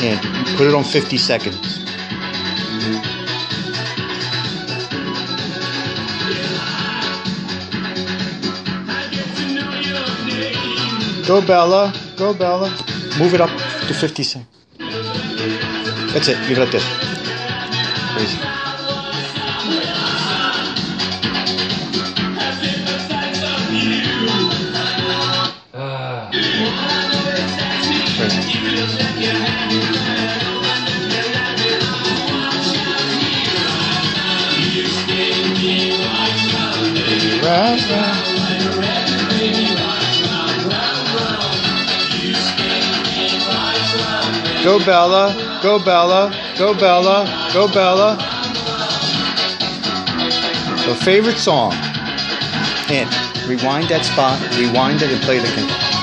And put it on 50 seconds. Go Bella, go Bella. Move it up to 50 seconds. That's it, leave it like this. Crazy. Go Bella, go Bella, go Bella, go Bella. So favorite song. And rewind that spot, rewind it and play it again.